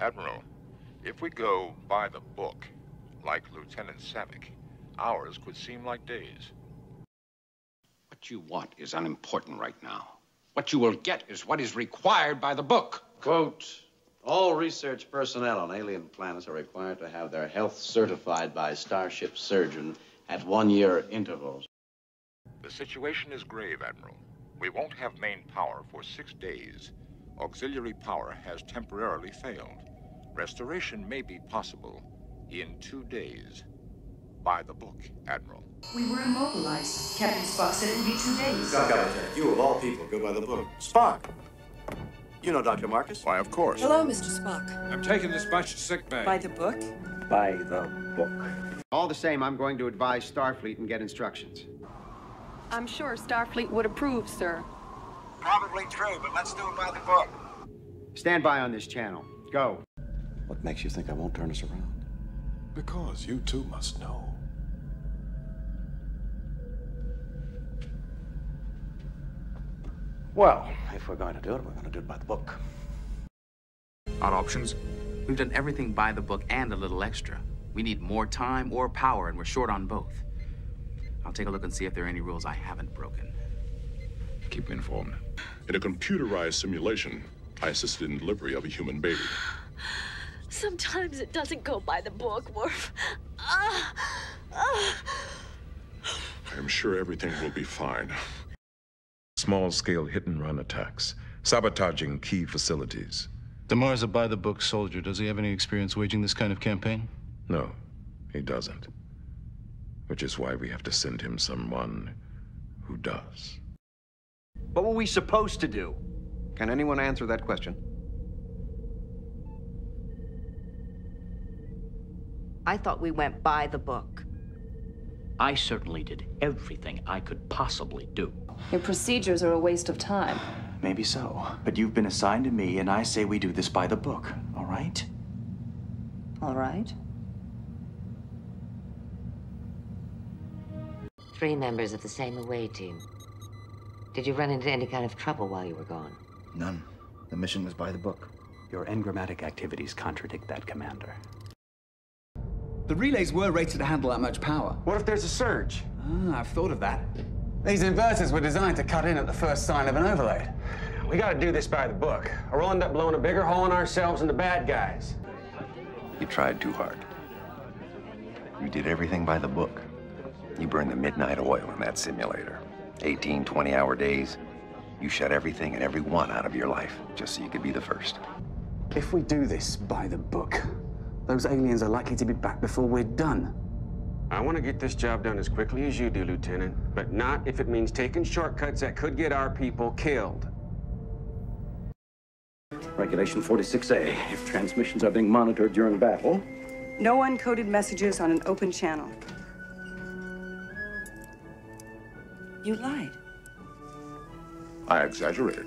Admiral, if we go by the book, like Lieutenant Saavik, hours could seem like days. What you want is unimportant right now. What you will get is what is required by the book. Quote, all research personnel on alien planets are required to have their health certified by Starship surgeon at one-year intervals. The situation is grave, Admiral. We won't have main power for six days. Auxiliary power has temporarily failed. Restoration may be possible in two days. By the book, Admiral. We were immobilized. Captain Spock said it would be two days. Belichick, you of all people go by the book. Spock! You know Dr. Marcus? Why, of course. Hello, Mr. Spock. I'm taking this bunch to sick bay. By the book? By the book. All the same, I'm going to advise Starfleet and get instructions. I'm sure Starfleet would approve, sir. Probably true, but let's do it by the book. Stand by on this channel. Go. What makes you think I won't turn us around? Because you too must know. Well, if we're going to do it, we're going to do it by the book. Our options? We've done everything by the book and a little extra. We need more time or power, and we're short on both. I'll take a look and see if there are any rules I haven't broken. Keep me informed. In a computerized simulation, I assisted in delivery of a human baby. Sometimes it doesn't go by the book, Worf. Ah, ah. I am sure everything will be fine. Small scale hit and run attacks, sabotaging key facilities. Damar's a by the book soldier. Does he have any experience waging this kind of campaign? No, he doesn't. Which is why we have to send him someone who does. What were we supposed to do? Can anyone answer that question? I thought we went by the book. I certainly did everything I could possibly do. Your procedures are a waste of time. Maybe so, but you've been assigned to me, and I say we do this by the book, all right? All right. Three members of the same away team. Did you run into any kind of trouble while you were gone? None. The mission was by the book. Your engrammatic activities contradict that, Commander. The relays were rated to handle that much power. What if there's a surge? Ah, I've thought of that. These inverters were designed to cut in at the first sign of an overload. We gotta do this by the book, or we'll end up blowing a bigger hole in ourselves and the bad guys. You tried too hard. You did everything by the book. You burned the midnight oil in that simulator. 18, 20 hour days. You shut everything and everyone out of your life just so you could be the first. If we do this by the book, those aliens are likely to be back before we're done. I want to get this job done as quickly as you do, Lieutenant, but not if it means taking shortcuts that could get our people killed. Regulation 46A. If transmissions are being monitored during battle, No uncoded messages on an open channel. You lied. I exaggerated.